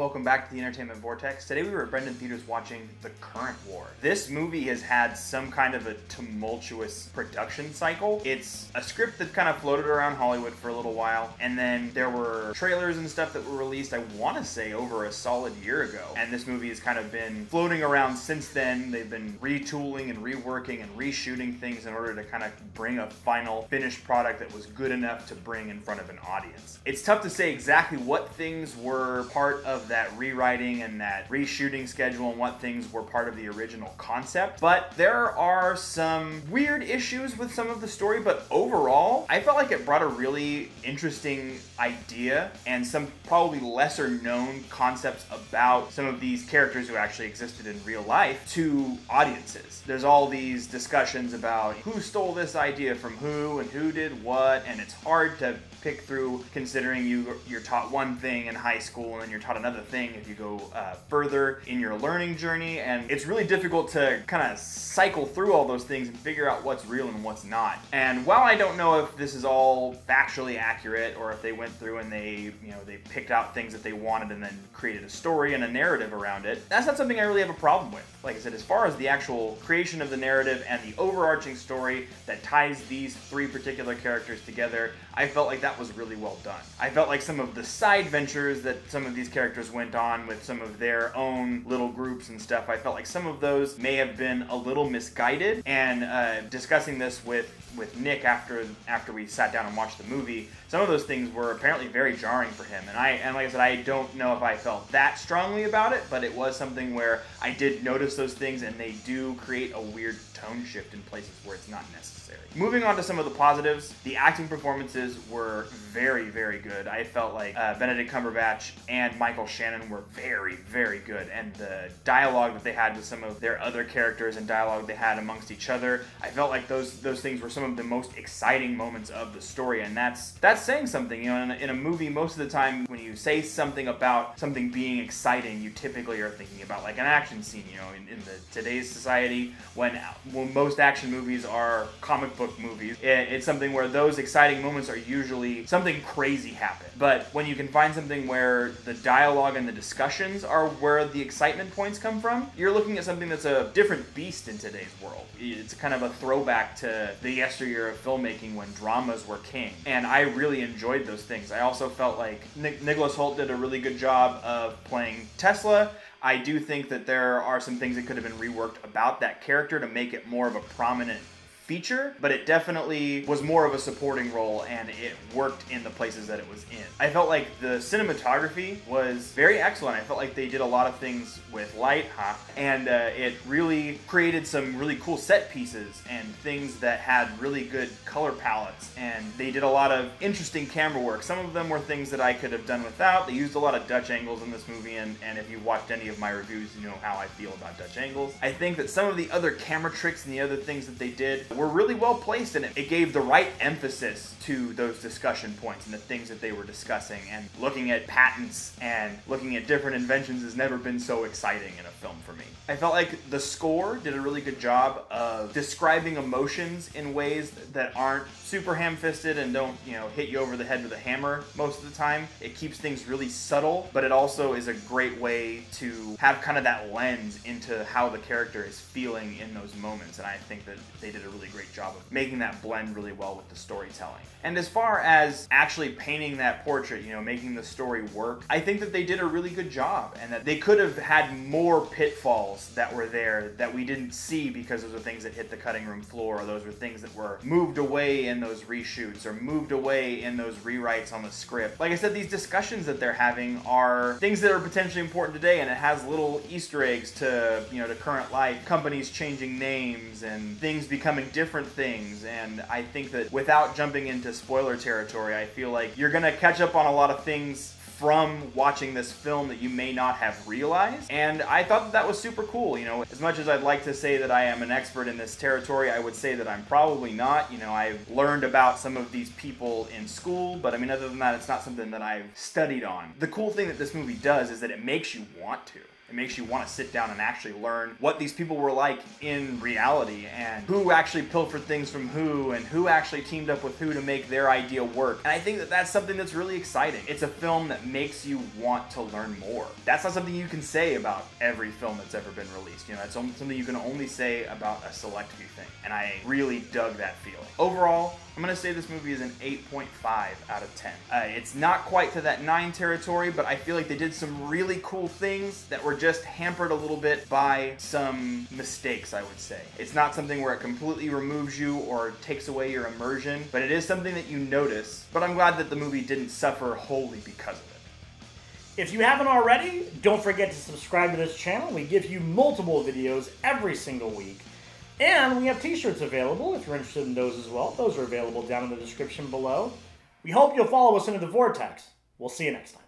welcome back to the Entertainment Vortex. Today we were at Brenden Theaters watching The Current War. This movie has had some kind of a tumultuous production cycle. It's a script that kind of floated around Hollywood for a little while, and then there were trailers and stuff that were released, I want to say, over a solid year ago. And this movie has kind of been floating around since then. They've been retooling and reworking and reshooting things in order to kind of bring a final finished product that was good enough to bring in front of an audience. It's tough to say exactly what things were part of that rewriting and that reshooting schedule and what things were part of the original concept. But there are some weird issues with some of the story, but overall, I felt like it brought a really interesting idea and some probably lesser known concepts about some of these characters who actually existed in real life to audiences. There's all these discussions about who stole this idea from who and who did what, and it's hard to pick through considering you you're taught one thing in high school and then you're taught another thing if you go uh, further in your learning journey and it's really difficult to kind of cycle through all those things and figure out what's real and what's not and while i don't know if this is all factually accurate or if they went through and they you know they picked out things that they wanted and then created a story and a narrative around it that's not something i really have a problem with like i said as far as the actual creation of the narrative and the overarching story that ties these three particular characters together i felt like that was really well done. I felt like some of the side ventures that some of these characters went on with some of their own little groups and stuff, I felt like some of those may have been a little misguided. And uh, discussing this with with Nick after after we sat down and watched the movie, some of those things were apparently very jarring for him. And I and like I said, I don't know if I felt that strongly about it, but it was something where I did notice those things, and they do create a weird tone shift in places where it's not necessary. Moving on to some of the positives, the acting performances were very, very good. I felt like uh, Benedict Cumberbatch and Michael Shannon were very, very good, and the dialogue that they had with some of their other characters and dialogue they had amongst each other, I felt like those those things were some of the most exciting moments of the story, and that's that's saying something. You know, in a, in a movie, most of the time when you say something about something being exciting, you typically are thinking about like an action scene. You know, in, in the today's society, when when most action movies are comic book movies, it, it's something where those exciting moments are usually something crazy happen. But when you can find something where the dialogue and the discussions are where the excitement points come from, you're looking at something that's a different beast in today's world. It's kind of a throwback to the yesteryear of filmmaking when dramas were king. And I really enjoyed those things. I also felt like Nic- Nicholas Hoult did a really good job of playing Tesla. I do think that there are some things that could have been reworked about that character to make it more of a prominent feature, but it definitely was more of a supporting role and it worked in the places that it was in. I felt like the cinematography was very excellent. I felt like they did a lot of things with light, huh? And uh, it really created some really cool set pieces and things that had really good color palettes. And they did a lot of interesting camera work. Some of them were things that I could have done without. They used a lot of Dutch angles in this movie, and, and if you watched any of my reviews, you know how I feel about Dutch angles. I think that some of the other camera tricks and the other things that they did were really well placed in it. It gave the right emphasis to those discussion points and the things that they were discussing. And looking at patents and looking at different inventions has never been so exciting in a film for me. I felt like the score did a really good job of describing emotions in ways that aren't super ham-fisted and don't, you know, hit you over the head with a hammer most of the time. It keeps things really subtle, but it also is a great way to have kind of that lens into how the character is feeling in those moments. And I think that they did a really great job of making that blend really well with the storytelling. And as far as actually painting that portrait, you know, making the story work, I think that they did a really good job and that they could have had more pitfalls that were there that we didn't see because those are things that hit the cutting room floor or those were things that were moved away in those reshoots or moved away in those rewrites on the script. Like I said, these discussions that they're having are things that are potentially important today and it has little Easter eggs to, you know, to current life, companies changing names and things becoming different things. And I think that without jumping into spoiler territory, I feel like you're gonna catch up on a lot of things from watching this film that you may not have realized. And I thought that, that was super cool. You know, as much as I'd like to say that I am an expert in this territory, I would say that I'm probably not. You know, I've learned about some of these people in school, but I mean, other than that, it's not something that I've studied on. The cool thing that this movie does is that it makes you want to. It makes you want to sit down and actually learn what these people were like in reality and who actually pilfered things from who and who actually teamed up with who to make their idea work. And I think that that's something that's really exciting. It's a film that makes you want to learn more. That's not something you can say about every film that's ever been released. You know, it's something you can only say about a select few things. And I really dug that feeling. Overall, I'm gonna say this movie is an 8.5 out of 10. Uh, it's not quite to that 9 territory, but I feel like they did some really cool things that were just hampered a little bit by some mistakes, I would say. It's not something where it completely removes you or takes away your immersion, but it is something that you notice. But I'm glad that the movie didn't suffer wholly because of it. If you haven't already, don't forget to subscribe to this channel. We give you multiple videos every single week. And we have t-shirts available if you're interested in those as well. Those are available down in the description below. We hope you'll follow us into the vortex. We'll see you next time.